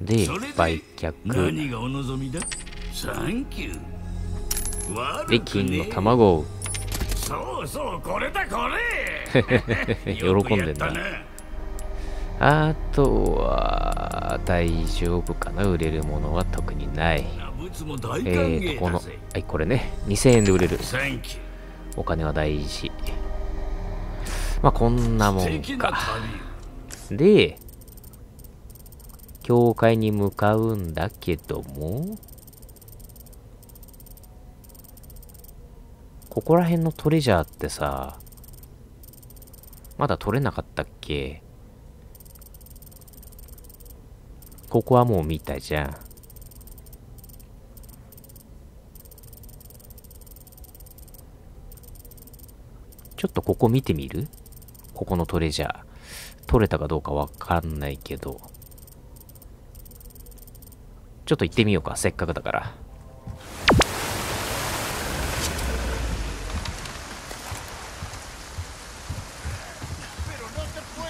で売却。でく金のね卵を。そうそうこれだこれ。喜んでんだ。あとは大丈夫かな？売れるものは特にない。えーとこのはいこれね。2000円で売れる。お金は大事。まあこんなもんか。旅。で教会に向かうんだけどもここら辺のトレジャーってさまだ取れなかったっけ？ここはもう見たじゃんちょっとここ見てみる？ここのトレジャー。取れたかどうかわかんないけど。ちょっと行ってみようか、せっかくだから。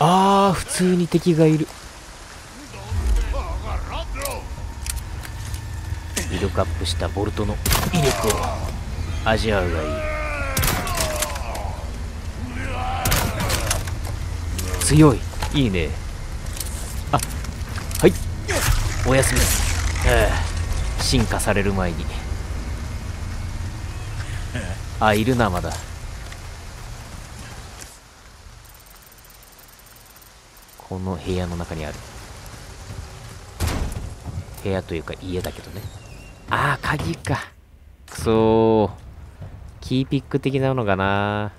あー、普通に敵がいる。ビルドアップしたボルトの威力を味わうがいい。強いいいねあはいおやすみはあ進化される前に。あいるなまだ。この部屋の中にある。部屋というか家だけどね。ああ鍵か。くそー。キーピック的なのかな。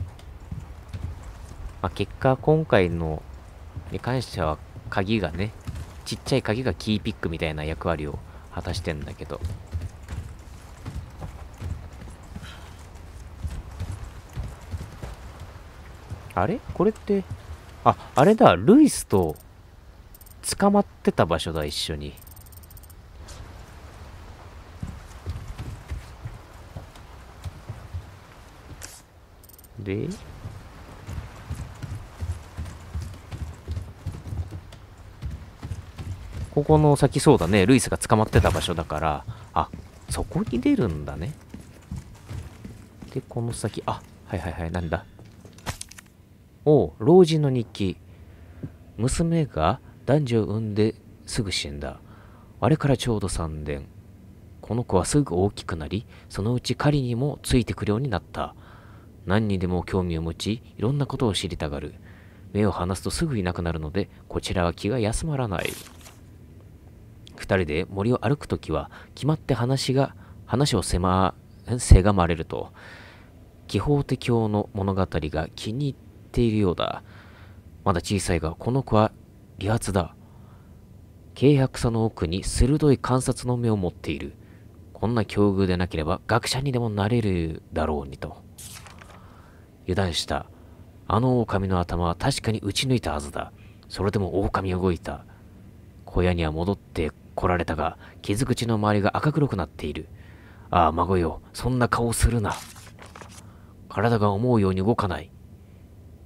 まあ、結果、今回のに関しては鍵がね、ちっちゃい鍵がキーピックみたいな役割を果たしてんだけど。あれ？これって、あ、あれだ、ルイスと捕まってた場所だ、一緒に。で、ここの先そうだね、ルイスが捕まってた場所だから、あ、そこに出るんだね。で、この先、あ、はいはいはい、なんだ。おう、老人の日記。娘が男女を産んですぐ死んだ。あれからちょうど3年。この子はすぐ大きくなり、そのうち狩りにもついてくるようになった。何にでも興味を持ち、いろんなことを知りたがる。目を離すとすぐいなくなるので、こちらは気が休まらない。二人で森を歩くときは、決まって話が、話をせま、せがまれると、気泡的教の物語が気に入っているようだ。まだ小さいが、この子は理髪だ。軽薄さの奥に鋭い観察の目を持っている。こんな境遇でなければ学者にでもなれるだろうにと。油断した。あの狼の頭は確かに撃ち抜いたはずだ。それでも狼は動いた。小屋には戻って来られたが、傷口の周りが赤黒くなっている。ああ、孫よ、そんな顔するな。体が思うように動かない。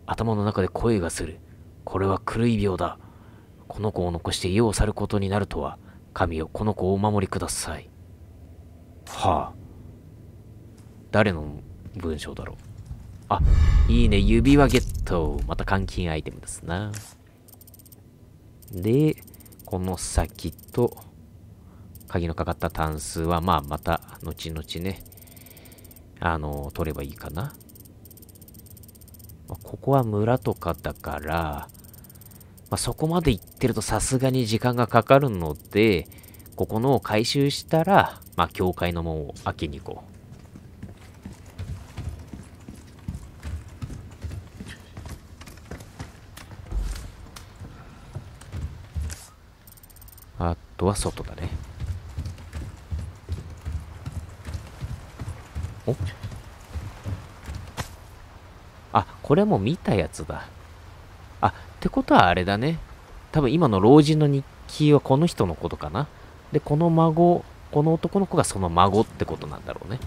頭の中で声がする。これは狂い病だ。この子を残して家を去ることになるとは、神よ、この子をお守りください。はあ。誰の文章だろう。あ、いいね、指輪ゲット。また換金アイテムですな。で、この先と、鍵のかかったタンスは、まあ、また、後々ね、あの、取ればいいかな。まあここは村とかだから、まあ、そこまで行ってるとさすがに時間がかかるので、ここのを回収したら、まあ、教会の門を開けに行こう。あとは外だね。お？あ、これも見たやつだ。あ、ってことはあれだね。多分今の老人の日記はこの人のことかな。で、この孫、この男の子がその孫ってことなんだろうね。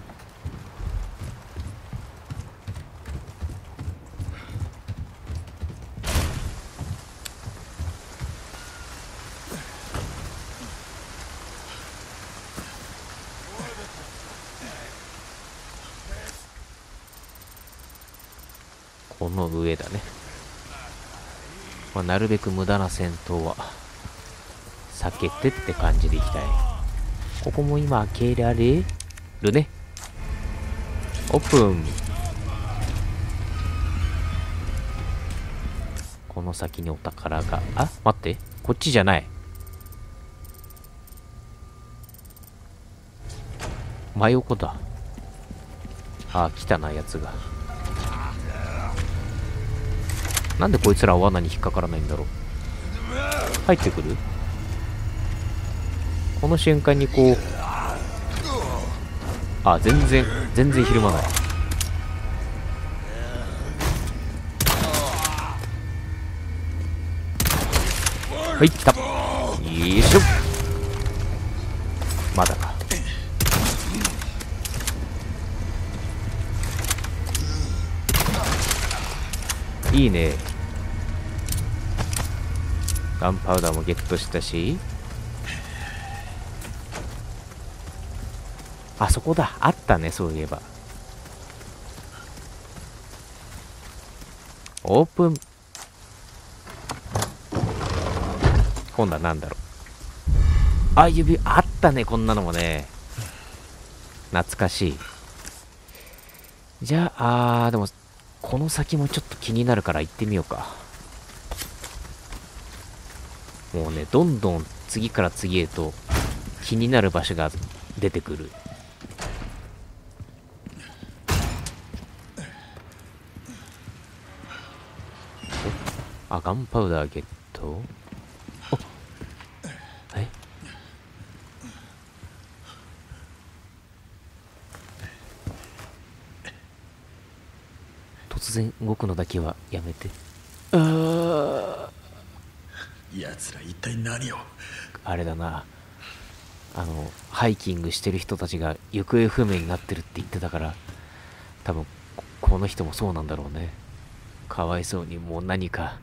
この上だね。まあ、なるべく無駄な戦闘は避けてって感じでいきたい。ここも今開けられるね。オープン。この先にお宝が、あ、待って。こっちじゃない。真横だ。あ、来たな、やつが。なんでこいつらは罠に引っかからないんだろう。入ってくる？この瞬間にこう、あ、全然、全然ひるまない。はい、来た。よいしょ。まだか。いいね。ガンパウダーもゲットしたし。あそこだ。あったね、そういえば。オープン。今度は何だろう。あ、指、あったね、こんなのもね。懐かしい。じゃあ、あ、でも、この先もちょっと気になるから行ってみようか。もうね、どんどん次から次へと気になる場所が出てくる。あ、ガンパウダーゲット然動くのだけはやめて。あ奴ら一体何を？あれだな。あの、ハイキングしてる人たちが行方不明になってるって言ってたから、多分、ここの人もそうなんだろうね。かわいそうにもう何か、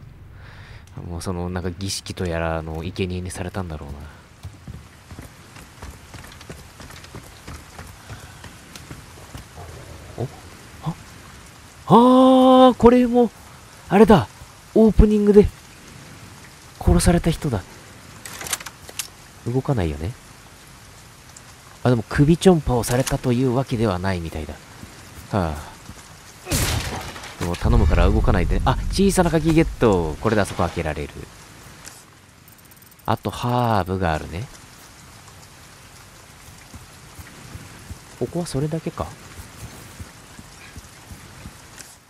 もうそのなんか儀式とやらの生贄にされたんだろうな。おああーこれも、あれだオープニングで殺された人だ。動かないよね。あ、でも首ちょんぱをされたというわけではないみたいだ。はあ。でも頼むから動かないで、ね。あ、小さな鍵ゲット。これであそこ開けられる。あと、ハーブがあるね。ここはそれだけか。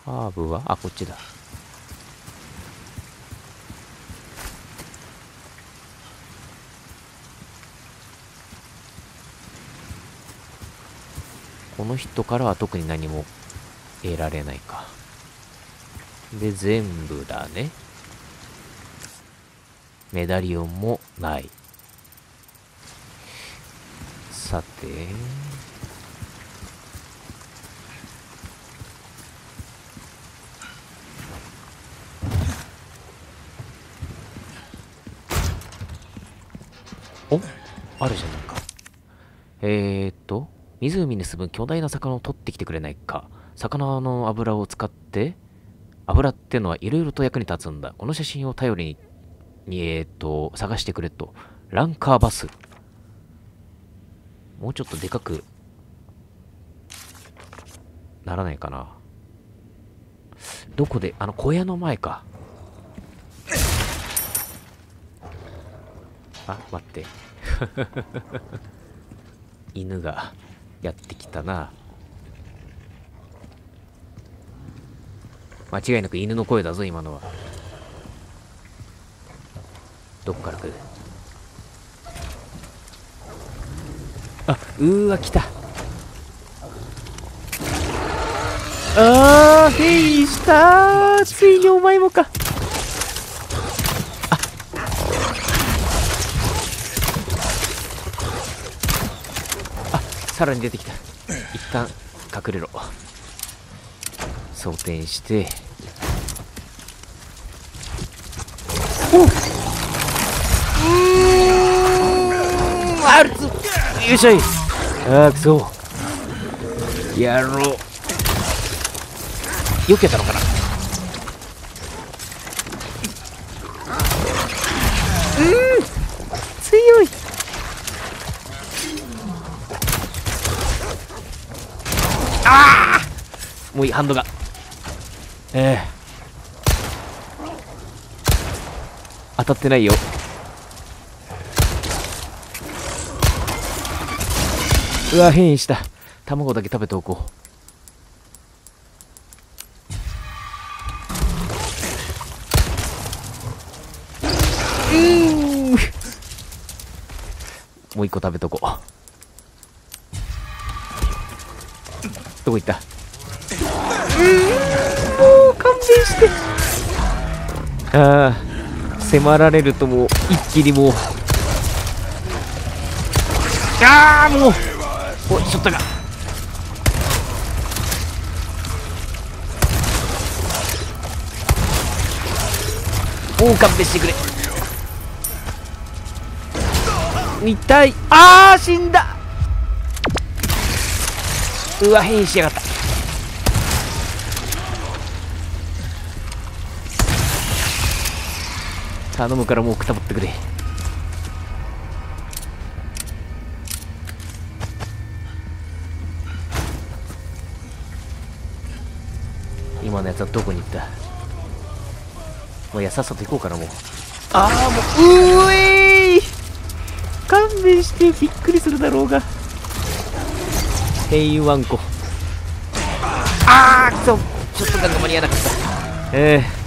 ハーブは？あ、こっちだ。この人からは特に何も得られないか。で、全部だね。メダリオンもない。さて。お？あるじゃないか。えーっと、湖に住む巨大な魚を取ってきてくれないか。魚の油を使って、油ってのはいろいろと役に立つんだ。この写真を頼りに、にえー、っと、探してくれと。ランカーバス。もうちょっとでかくならないかな。どこで？あの小屋の前か。あ、待って。犬がやってきたな。間違いなく犬の声だぞ、今のは。どっから来る？あ、うーわ、来た。あー、変異したーついにお前もか。さらに出てきた。一旦隠れろ。装填して。おっあるつよいしょいあーくそやろうよけたのかないいハンドが。ええ。当たってないよ。うわ変異した。卵だけ食べておこう。うー。んもう一個食べとこう。どこ行った？うんもう勘弁して。ああ迫られるともう一気にもう。ああもう。おいちょっとがもう勘弁してくれ。痛い。ああ死んだ。うわ変異しやがった。頼むからもうくたばってくれ。今のやつはどこに行った？もういやさっさと行こうかなもう。ああもううーえい勘弁してびっくりするだろうが。変異ワンコ。ああくそ。ちょっとなんか間に合わなかった。ええ。ー、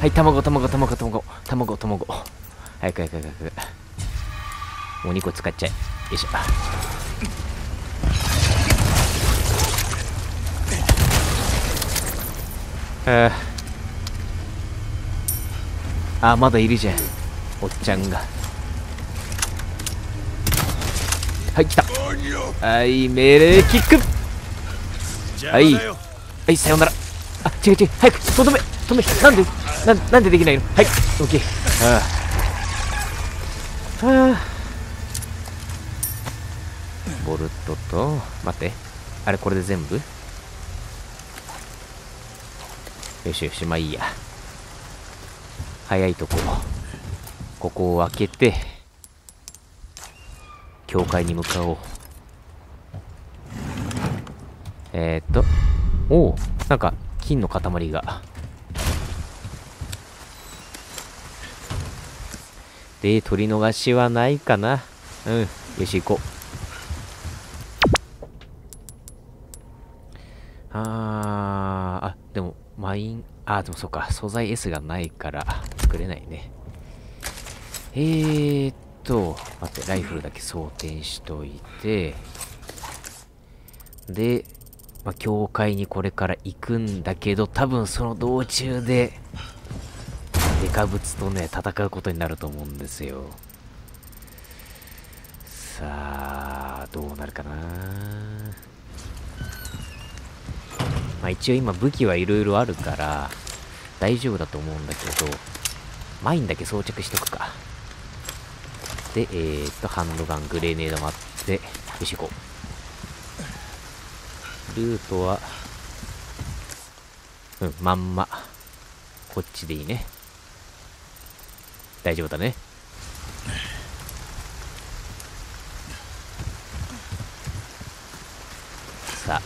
はい卵卵卵卵卵卵。早く早く早く早く。もう2個使っちゃえ。よいしょ。ああまだいるじゃん。おっちゃんが。はい来た。はい命令キック。はい。はいさようなら。あ違う違う。早くとどめ止め。なんでななんでできないの？はい。オッケー。ああはあボルトと待って。あれこれで全部？よしよしまあいいや。早いとこ。ここを開けて教会に向かおう。えー、っと。おおなんか金の塊が。で取り逃しはないかな。うんよし行こう。あーあでもマインあでもそっか。素材 S がないから作れないね。えーっと待ってライフルだけ装填しといて。でまあ、教会にこれから行くんだけど、多分その道中で、デカブツとね、戦うことになると思うんですよ。さあ、どうなるかなまあ一応今武器はいろいろあるから、大丈夫だと思うんだけど、マインだけ装着しとくか。で、えー、っと、ハンドガン、グレネードもあって、よし行こう。ルートは、うん、まんま。こっちでいいね。大丈夫だね。さあ。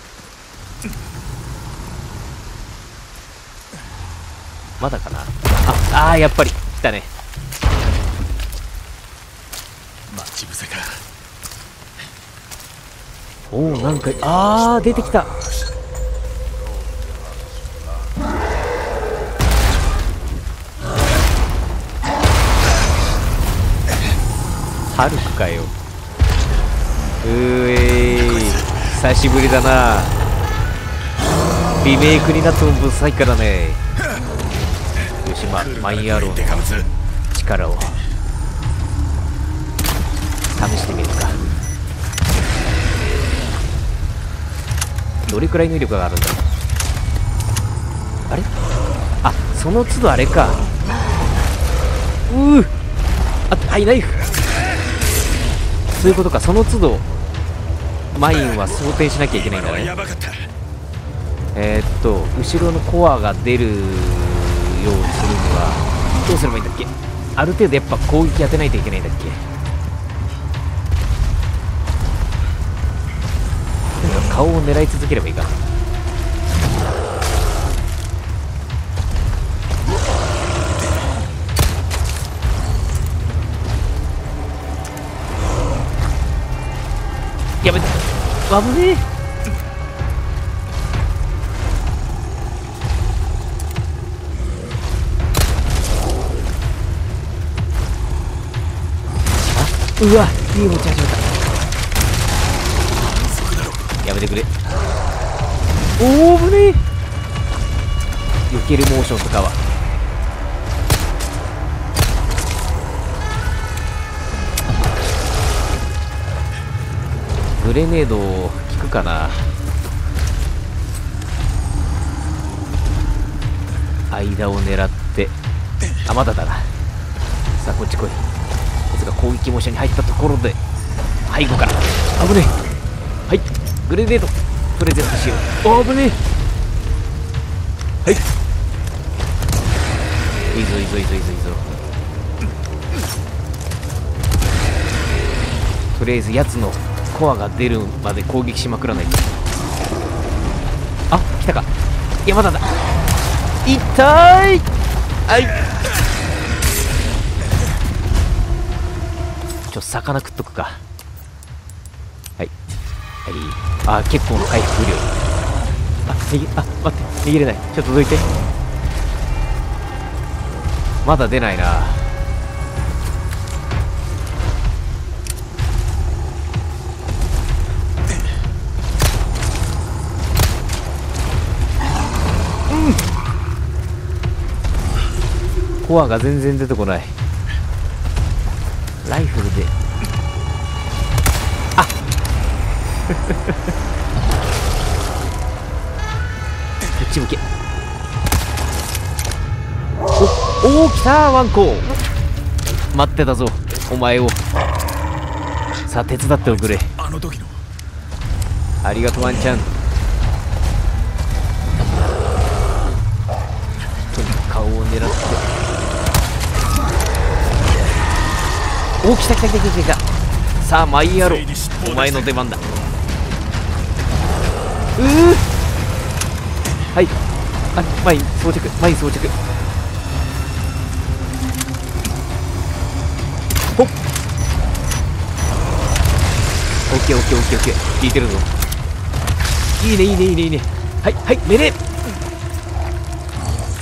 まだかな？あ、あーやっぱり。来たね。待ち伏せか。おおなんかあー出てきたハルクかよ。うえー。久しぶりだな。リメイクになってもぶっさいからね。よしまマイアローの力を。試してみるか。どれくらいの威力があるんだ？あれ？あその都度あれか。うー。あはいナイフ。そういうことか。その都度マインは装填しなきゃいけないんだね。えー、っと後ろのコアが出るようにするにはどうすればいいんだっけ？ある程度やっぱ攻撃当てないといけないんだっけ？顔を狙い続ければいいか危ねえ。あうわいい持ち始めたやめてくれ。おお危ねえ。避けるモーションとかはグレネード効くかな。間を狙って。あまだだな。さあこっち来い。こいつが攻撃モーションに入ったところで。背後から。危ねえ。はい。グレネード。プレゼントしよう。危ねえ。はい。いいぞいいぞいいぞいいぞいいぞ。とりあえずやつのコアが出るまで攻撃しまくらないと。あ来たか。いやまだだ痛い。はい。ちょ魚食っとくか。はい。はい。あ結構の回復量。あ逃げあ待って。逃げれない。ちょっとどいて。まだ出ないな。コアが全然出てこない。ライフルで。あこっち向け。おおー来たワンコ待ってたぞお前を。さあ手伝っておくれ。あの時の。ありがとうワンちゃん。顔を狙ってお来た来た来た来た来た。さあ舞い野郎お前の出番だ。うー。はい。あマイン装着。マイン装着。ほっ。オッケーオッケーオッケーオッケー。効いてるぞ。いいねいいねいいねいいね。はいはい寝れ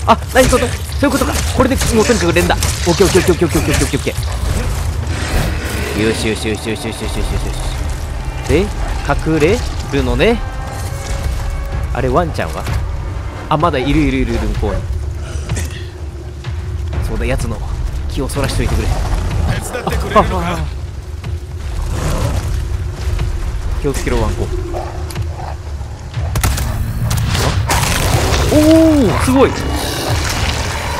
あ何そうそういうことか。これでもうとにかく連打。オッケーオッケーオッケーオッケーオッケーオッケーオッケー。よしよしよしよしよしよしよしよしで隠れるのね？あれワンちゃんは？あまだいるいるいるいる向こうに。そうだやつの。気をそらしといてくれ。手伝ってくれるのあか？気をつけろワンコ。おおすごい。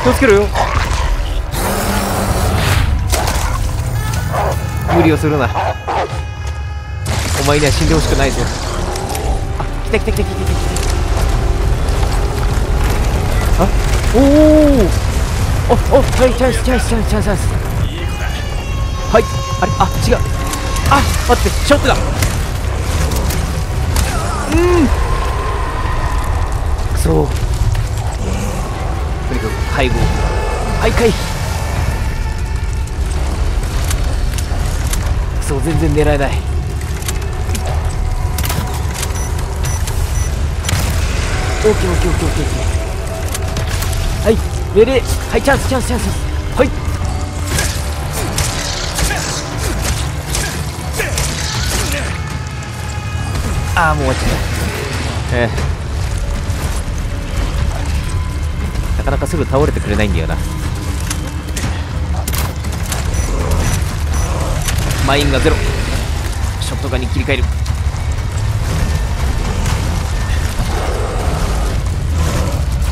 気をつけろよ。無理をするな。お前には死んでほしくないぞ。あ来た来た来た来た来た来たあおおおおはいチャンスチャンスチャンスチャンスチャンス。はい。あれあ違う。あ待ってショットだ。うん。くそとにかく背後はいかいくそ全然狙えない。オッケーオッケーオッケーオッケーオッケー。はい命令はいチャンスチャンスチャンス。はい。ああもう終わっちゃった。ええ。なかなかすぐ倒れてくれないんだよな。マインがゼロ。ショットガンに切り替える。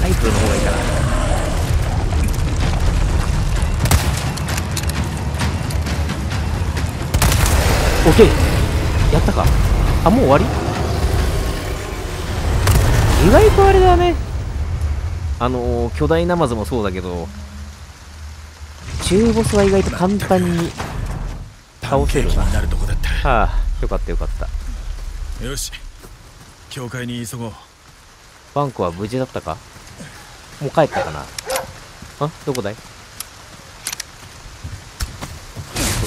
ライフルの方がいいかな。オッケー。やったか。あもう終わり？意外とあれだね。あのー巨大ナマズもそうだけど中ボスは意外と簡単に倒せるななるとこだっはあよかったよかった。たよし。教会に急ごう。ワンコは無事だったか？もう帰ったかな？あどこだい？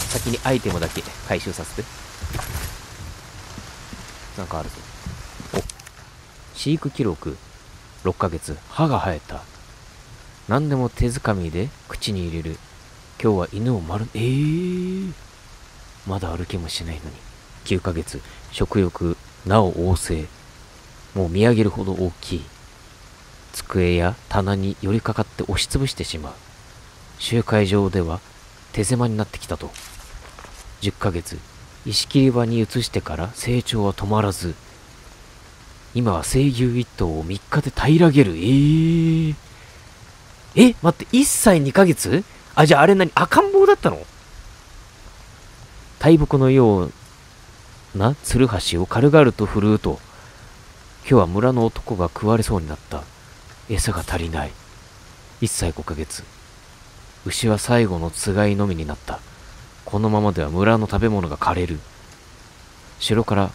先にアイテムだけ回収させて。なんかあるぞ。お飼育記録。6ヶ月、歯が生えた。何でも手づかみで口に入れる。今日は犬を丸、えー、まだ歩きもしないのに。9ヶ月、食欲、なお旺盛。もう見上げるほど大きい。机や棚に寄りかかって押しつぶしてしまう。集会場では手狭になってきたと。10ヶ月、石切り場に移してから成長は止まらず、今は声優一頭を3日で平らげる。えー。え待って、1歳2ヶ月？あ、じゃああれ何赤ん坊だったの？大木のようなつるはしを軽々と振るうと、今日は村の男が食われそうになった。餌が足りない。1歳5ヶ月。牛は最後のつがいのみになった。このままでは村の食べ物が枯れる。城から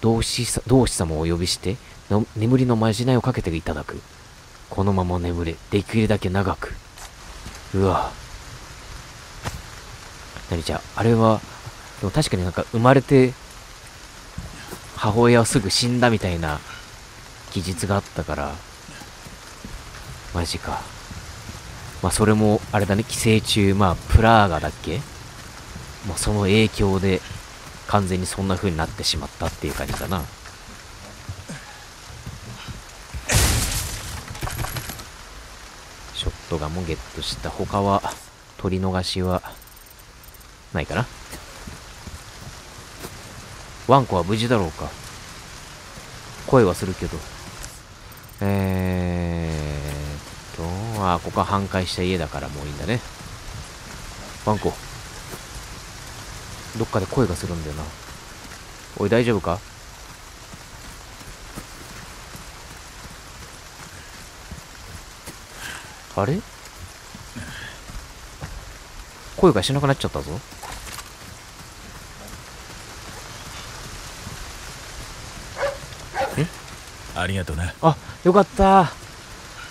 同志同志様をお呼びして眠りのまじないをかけていただく。このまま眠れ。できるだけ長く。うわ。何じゃ、あれは、でも確かになんか生まれて、母親はすぐ死んだみたいな記述があったから、マジか。まあそれも、あれだね、寄生虫、まあプラーガだっけ？まあその影響で、完全にそんな風になってしまったっていう感じだな。ショットガンもゲットした。他は、取り逃しは、ないかな。ワンコは無事だろうか。声はするけど。えーっと、あ、ここは半壊した家だからもういいんだね。ワンコ。どっかで声がするんだよな。おい、大丈夫か？あれ？声がしなくなっちゃったぞ。ありがとうなあ、よかった。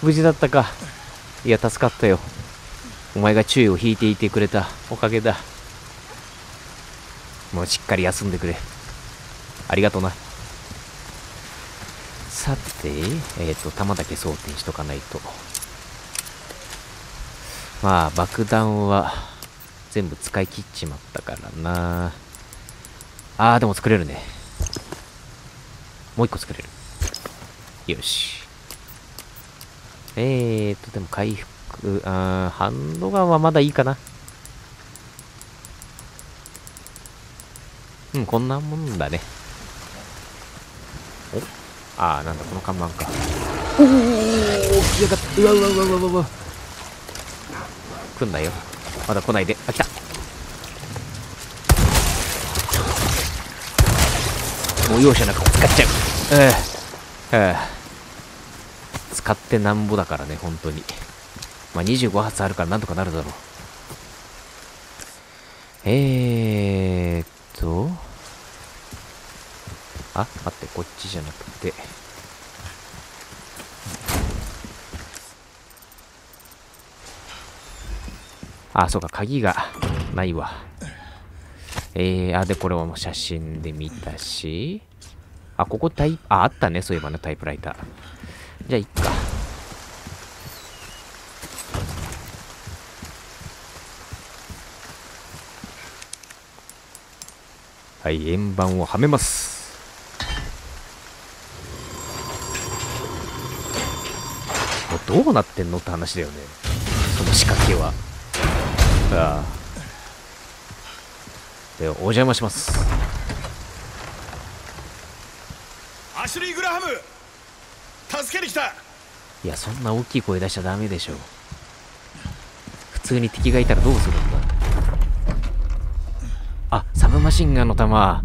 無事だったか。いや、助かったよ。お前が注意を引いていてくれたおかげだ。もうしっかり休んでくれ。ありがとうな。さて、えっ、と、弾だけ装填しとかないと。まあ、爆弾は全部使い切っちまったからな。あー、でも作れるね。もう一個作れる。よし。えーと、でも回復、あーハンドガンはまだいいかな。うん、こんなもんだね。おあー、なんだ、この看板か。おお来やがった。うわうわうわうわうわ。来んなよ。まだ来ないで。あ、来た。もう容赦なく使っちゃう。ええええ使ってなんぼだからね、本当に。まあ、25発あるからなんとかなるだろう。えーっと。あ、待って、こっちじゃなくて。あ、そうか、鍵がないわ。えー、あ、で、これはもう写真で見たし。あ、ここタイ、あ、あったね、そういえばね、タイプライター。じゃあ、いっか。はい、円盤をはめます。もうどうなってんのって話だよね。その仕掛けは。ああ。では、お邪魔します。アシュリー・グラハム助けに来たいや、そんな大きい声出しちゃダメでしょ。普通に敵がいたらどうするんだあ、サブマシンガンの弾。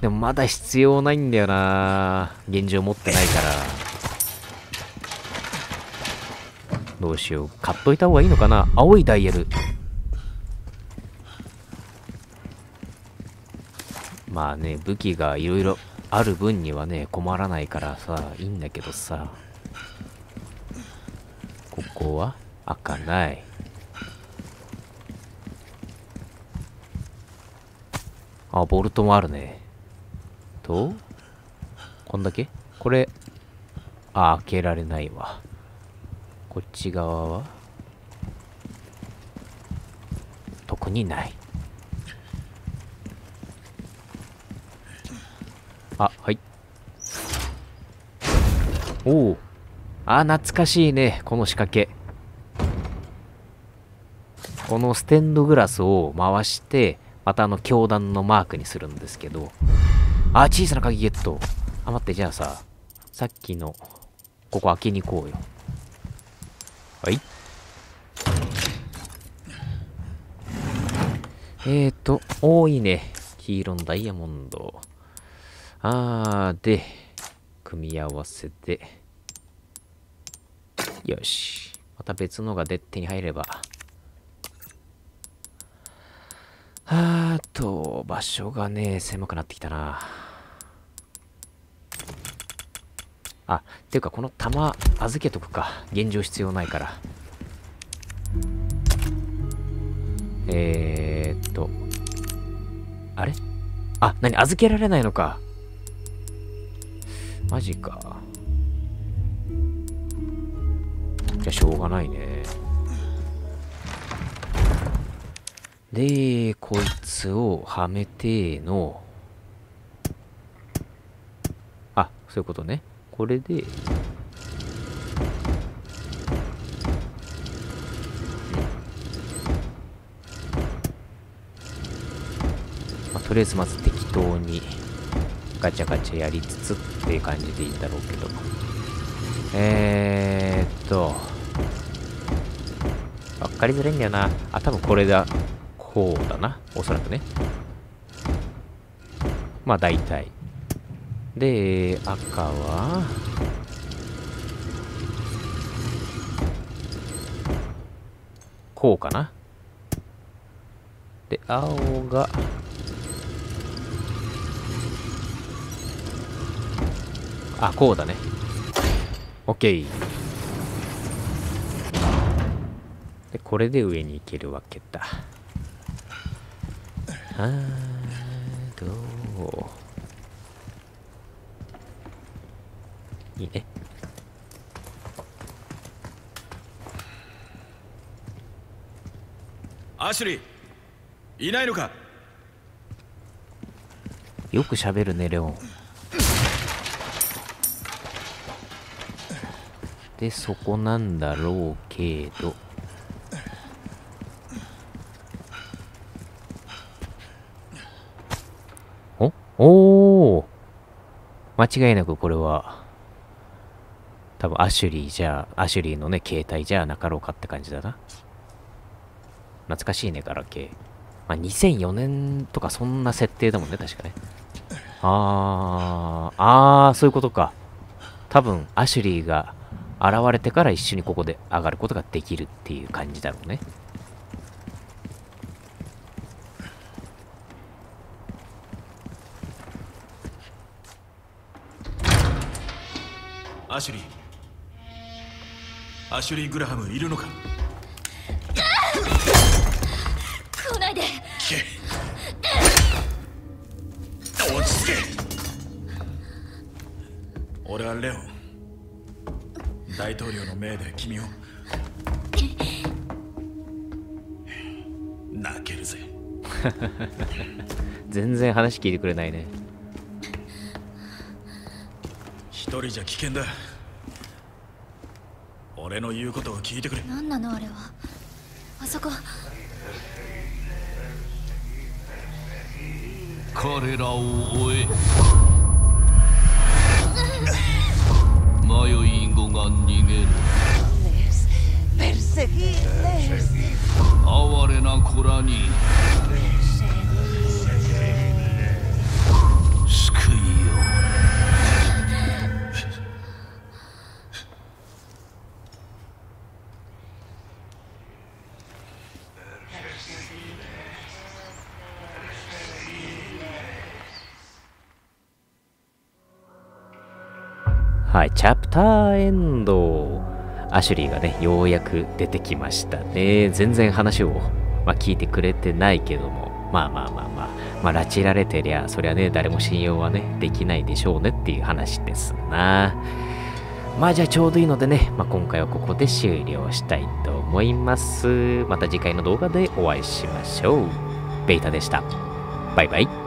でもまだ必要ないんだよな現状持ってないから。どうしよう。買っといた方がいいのかな青いダイヤル。まあね、武器がいろいろある分にはね、困らないからさ、いいんだけどさ。ここは開かない。あ、ボルトもあるね。と、こんだけ？これ、あ、開けられないわ。こっち側は？特にない。あ、はい。おお。あ、懐かしいね、この仕掛け。このステンドグラスを回して、またあの教団のマークにするんですけど、あ、小さな鍵ゲット。あ、待って、じゃあさ、さっきの、ここ開けに行こうよ。はい。えーと、多いね。黄色のダイヤモンド。あー、で、組み合わせて、よし。また別のがで手に入れば。あーと、場所がね、狭くなってきたな。あ、っていうかこの玉預けとくか。現状必要ないから。えーっと。あれ？あ、何？預けられないのか。マジか。じゃしょうがないね。で、こいつをはめての、あ、そういうことね。これで、まあ、とりあえずまず適当にガチャガチャやりつつっていう感じでいいんだろうけど。えーっと、わかりづらいんだよな。あ、多分これだ。こうだな。おそらくね。まあ大体。で、赤は、こうかな。で、青が、あ、こうだね。オッケー。で、これで上に行けるわけだ。あー、どう？いいね。アシュリーいないのか？よく喋るね、レオン。で、そこなんだろうけど。おおー間違いなくこれは、多分アシュリーじゃ、アシュリーのね、携帯じゃなかろうかって感じだな。懐かしいね、ガラケー。まあ、2004年とかそんな設定だもんね、確かね。あー、あー、そういうことか。多分、アシュリーが現れてから一緒にここで上がることができるっていう感じだろうね。アシュリー。アシュリー・グラハムいるのか？来ないで。落ち着け。俺はレオン。大統領の命で君を。泣けるぜ。全然話聞いてくれないね。一人じゃ危険だ俺の言うことを聞いてくれ。何なのあれは。あそこ。彼らを追え。迷い子が逃げる。Perseguirles. 哀れな子らにはい、チャプターエンド。アシュリーがね、ようやく出てきましたね。全然話を、まあ、聞いてくれてないけども。まあまあまあまあ、まあ、拉致られてりゃ、そりゃね、誰も信用はね、できないでしょうねっていう話ですな。まあじゃあちょうどいいのでね、まあ、今回はここで終了したいと思います。また次回の動画でお会いしましょう。ベータでした。バイバイ。